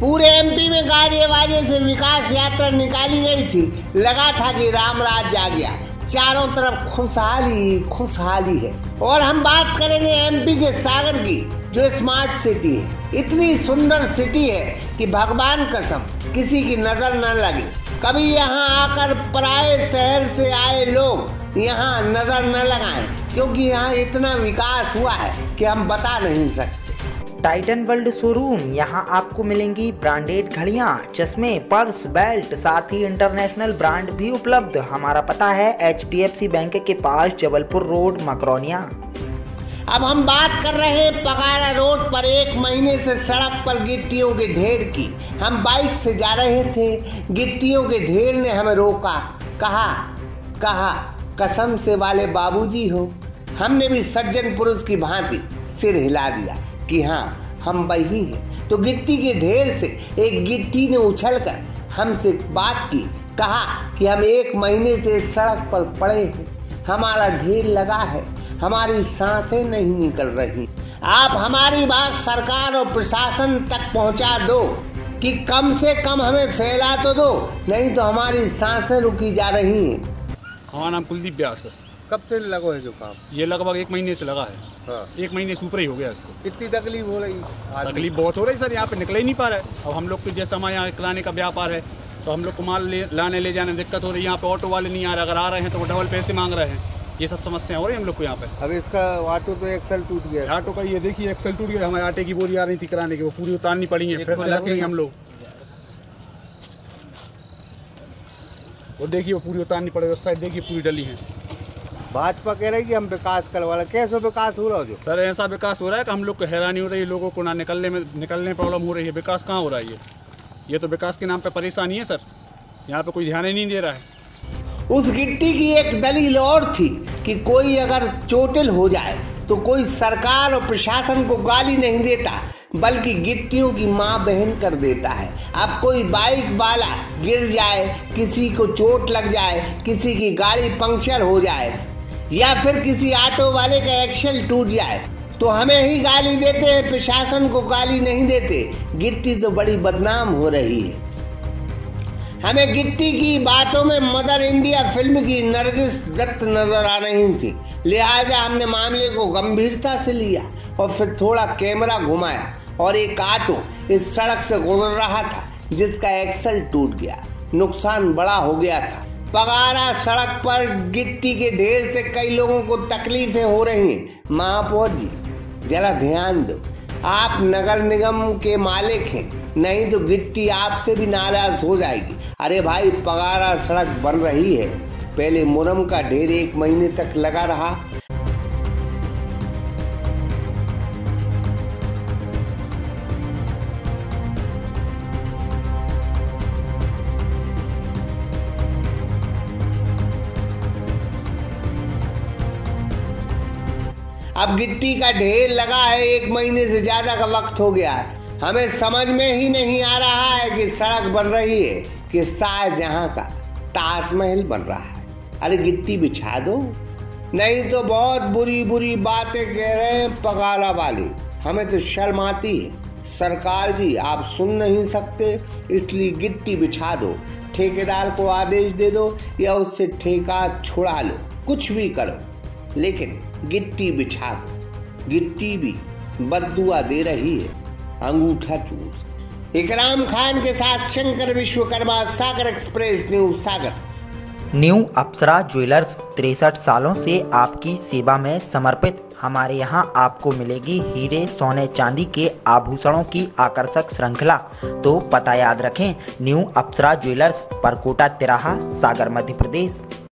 पूरे एमपी में गाजे बाजे से विकास यात्रा निकाली गई थी। लगा था कि राम राज जा गया। चारों तरफ़ खुशहाली खुशहाली है। और हम बात करेंगे एमपी के सागर की, जो स्मार्ट सिटी है। इतनी सुंदर सिटी है कि भगवान कसम, किसी की नज़र न लगे। कभी यहाँ आकर पराए शहर से आए लोग यहाँ नज़र न लगाएँ, क्योंकि यहाँ इतना विकास हुआ है कि हम बता नहीं सकते। टाइटन वर्ल्ड शोरूम, यहाँ आपको मिलेंगी ब्रांडेड घड़ियाँ, चश्मे, पर्स, बेल्ट, साथ ही इंटरनेशनल ब्रांड भी उपलब्ध। हमारा पता है एचडीएफसी बैंक के पास जबलपुर रोड, मकरौनिया। अब हम बात कर रहे हैं पगारा रोड पर। एक महीने से सड़क पर गिट्टियों के ढेर की। हम बाइक से जा रहे थे। गिट्टियों के ढेर ने हमें रोका। कहा कहा, कसम से वाले बाबूजी हो। हमने भी सज्जन पुरुष की भांति सिर हिला दिया। कि हाँ हम वही हैं। तो गिट्टी के ढेर से एक गिट्टी ने उछलकर हमसे बात की, कहा कि हम एक महीने से सड़क पर पड़े हैं। हमारा ढेर लगा है, हमारी साँसें नहीं निकल रही। आप हमारी बात सरकार और प्रशासन तक पहुँचा दो कि कम से कम हमें फैला तो दो, नहीं तो हमारी साँसें रुकी जा रही हैं। हमारा नाम कुलदीप व्यास है। कब से लगो है जो काम? ये लगभग एक महीने से लगा है। हाँ। एक महीने से ऊपर ही हो गया इसको। कितनी तकलीफ़ हो रही तकलीफ़ बहुत हो रही सर यहाँ पे निकल ही नहीं पा रहा है। अब हम लोग तो जैसे हमारे यहाँ किराने का व्यापार है तो हम लोग को माल ले लाने ले जाने में दिक्कत हो रही है। यहाँ पे ऑटो वाले नहीं आ रहे अगर आ रहे हैं तो वो डबल पैसे मांग रहे हैं। ये सब समस्या हो रही है हम लोग को यहाँ पे। अब इसका ऑटो तो एक्सल टूट गया ऑटो का ये देखिए एक्सल टूट गया हमारे आटे की बोरी आ रही थी किराने की वो पूरी उतारनी पड़ी है फिर से रखेंगे हम लोग। वो देखिए वो पूरी उतारनी पड़ेगी उस साइड देखिए पूरी डली है। भाजपा कह रही है हम विकास करवा रहे कैसे विकास हो रहा हो जो? सर ऐसा विकास हो रहा है कि हम लोग को हैरानी हो रही है लोगों को ना निकलने में निकलने प्रॉब्लम हो रही है। विकास कहाँ हो रहा है ये? ये तो विकास के नाम पे परेशानी है सर। यहाँ पे कोई ध्यान ही नहीं दे रहा है। उस गिट्टी की एक दलील और थी कि कोई अगर चोटिल हो जाए तो कोई सरकार और प्रशासन को गाली नहीं देता बल्कि गिट्टियों की माँ बहन कर देता है। अब कोई बाइक वाला गिर जाए किसी को चोट लग जाए किसी की गाड़ी पंक्चर हो जाए या फिर किसी ऑटो वाले का एक्सल टूट जाए तो हमें ही गाली देते हैं, प्रशासन को गाली नहीं देते। गिट्टी तो बड़ी बदनाम हो रही है। हमें गिट्टी की बातों में मदर इंडिया फ़िल्म की नरगिस दत्त नज़र आ रही थी। लिहाजा हमने मामले को गंभीरता से लिया और फिर थोड़ा कैमरा घुमाया और एक ऑटो इस सड़क से गुजर रहा था, जिसका एक्सल टूट गया। नुकसान बड़ा हो गया था। पगारा सड़क पर गिट्टी के ढेर से कई लोगों को तकलीफें हो रही हैं। महापौर जी, जरा ध्यान दो। आप नगर निगम के मालिक हैं, नहीं तो गिट्टी आपसे भी नाराज़ हो जाएगी। अरे भाई पगारा सड़क बन रही है। पहले मुरम का ढेर एक महीने तक लगा रहा अब गिट्टी का ढेर लगा है, एक महीने से ज़्यादा का वक्त हो गया है। हमें समझ में ही नहीं आ रहा है कि सड़क बन रही है, कि शाहजहां का ताजमहल बन रहा है। अरे गिट्टी बिछा दो। नहीं तो बहुत बुरी बुरी बातें कह रहे हैं पगारा वाले। हमें तो शर्म आती है। सरकार जी, आप सुन नहीं सकते, इसलिए गिट्टी बिछा दो। ठेकेदार को आदेश दे दो या उससे ठेका छुड़ा लो। कुछ भी करो। लेकिन गिट्टी बिछा गिट्टी भी बदुआ दे रही है। अंगूठा चूस। इकराम खान के साथ Shankar Vishwakarma Sagar express news Sagar. New Apsara jewellers तिरसठ सालों से आपकी सेवा में समर्पित। हमारे यहाँ आपको मिलेगी हीरे सोने चांदी के आभूषणों की आकर्षक श्रृंखला। तो पता याद रखें, न्यू अप्सरा ज्वेलर्स, परकोटा तिराहा, सागर, मध्य प्रदेश।